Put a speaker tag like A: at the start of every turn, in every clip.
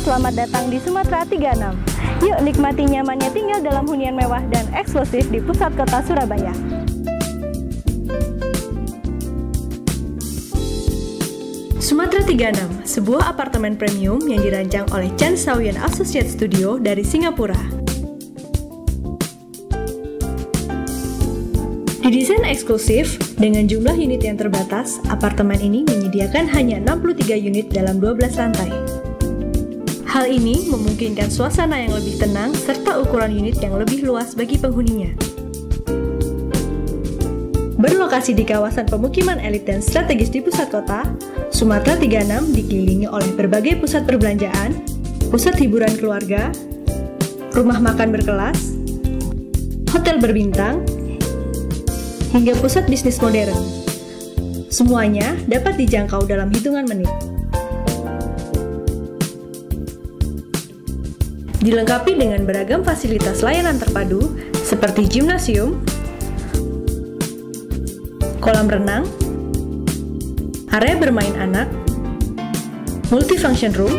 A: selamat datang di Sumatera 36. Yuk nikmati nyamannya tinggal dalam hunian mewah dan eksklusif di pusat kota Surabaya. Sumatera 36, sebuah apartemen premium yang dirancang oleh Chan Saoyan Associate Studio dari Singapura. Didesain eksklusif, dengan jumlah unit yang terbatas, apartemen ini menyediakan hanya 63 unit dalam 12 lantai. Hal ini memungkinkan suasana yang lebih tenang serta ukuran unit yang lebih luas bagi penghuninya. Berlokasi di kawasan pemukiman elit dan strategis di pusat kota, Sumatera 36 dikelilingi oleh berbagai pusat perbelanjaan, pusat hiburan keluarga, rumah makan berkelas, hotel berbintang, hingga pusat bisnis modern. Semuanya dapat dijangkau dalam hitungan menit. Dilengkapi dengan beragam fasilitas layanan terpadu seperti gimnasium, kolam renang, area bermain anak, multifunction room,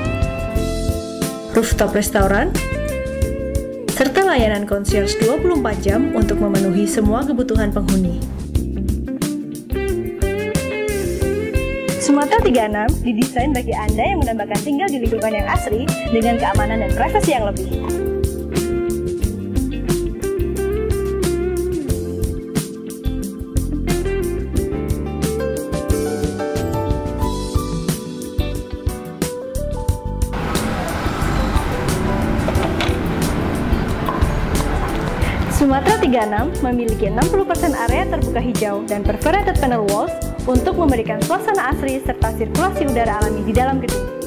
A: rooftop restoran, serta layanan concierge 24 jam untuk memenuhi semua kebutuhan penghuni. Sumatera 36 didesain bagi Anda yang menambahkan tinggal di lingkungan yang asri dengan keamanan dan privasi yang lebih. Sumatera 36 memiliki 60% area terbuka hijau dan perforated panel walls untuk memberikan suasana asri serta sirkulasi udara alami di dalam gedung.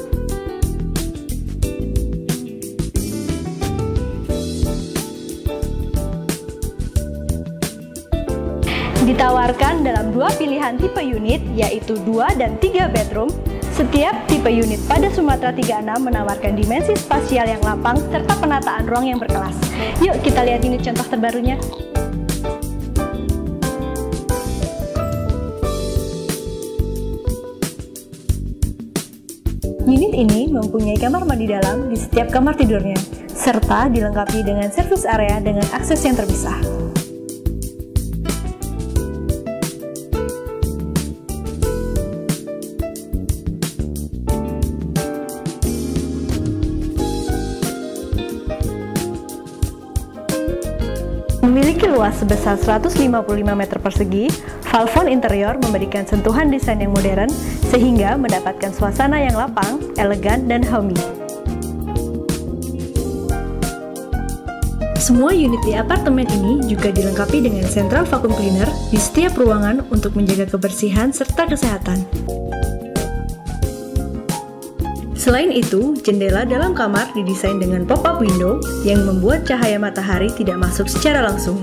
A: Ditawarkan dalam dua pilihan tipe unit, yaitu 2 dan 3 bedroom, setiap tipe unit pada Sumatera 36 menawarkan dimensi spasial yang lapang serta penataan ruang yang berkelas. Yuk kita lihat unit contoh terbarunya. Unit ini mempunyai kamar mandi dalam di setiap kamar tidurnya, serta dilengkapi dengan servis area dengan akses yang terpisah. Luas sebesar 155 meter persegi, Valvon interior memberikan sentuhan desain yang modern sehingga mendapatkan suasana yang lapang, elegan, dan homey. Semua unit di apartemen ini juga dilengkapi dengan central vacuum cleaner di setiap ruangan untuk menjaga kebersihan serta kesehatan. Selain itu, jendela dalam kamar didesain dengan pop-up window yang membuat cahaya matahari tidak masuk secara langsung.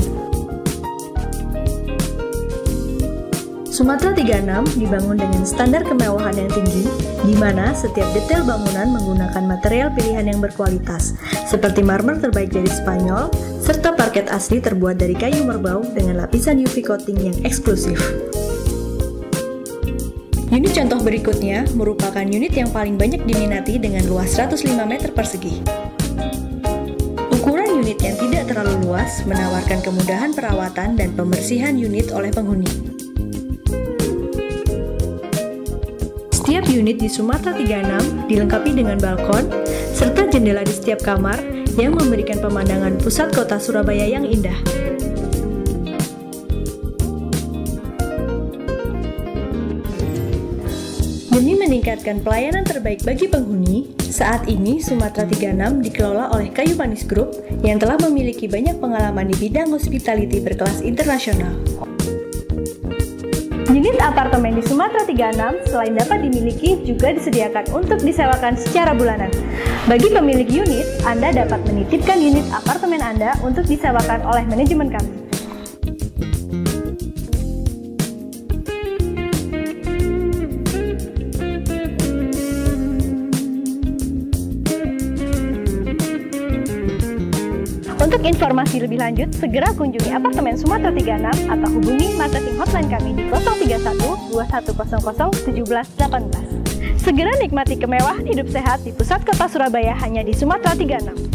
A: Sumatera 36 dibangun dengan standar kemewahan yang tinggi, di mana setiap detail bangunan menggunakan material pilihan yang berkualitas, seperti marmer terbaik dari Spanyol, serta parket asli terbuat dari kayu merbau dengan lapisan UV coating yang eksklusif. Unit contoh berikutnya merupakan unit yang paling banyak diminati dengan luas 105 meter persegi. Ukuran unit yang tidak terlalu luas menawarkan kemudahan perawatan dan pembersihan unit oleh penghuni. Setiap unit di Sumatera 36 dilengkapi dengan balkon serta jendela di setiap kamar yang memberikan pemandangan pusat kota Surabaya yang indah. Demi meningkatkan pelayanan terbaik bagi penghuni, saat ini Sumatera 36 dikelola oleh Kayu Manis Group yang telah memiliki banyak pengalaman di bidang hospitality berkelas internasional. Unit apartemen di Sumatera 36 selain dapat dimiliki juga disediakan untuk disewakan secara bulanan. Bagi pemilik unit, Anda dapat menitipkan unit apartemen Anda untuk disewakan oleh manajemen kami. Untuk informasi lebih lanjut, segera kunjungi apartemen Sumatera 36 atau hubungi marketing hotline kami di 031 2100 1718. Segera nikmati kemewahan hidup sehat di pusat kota Surabaya hanya di Sumatera 36.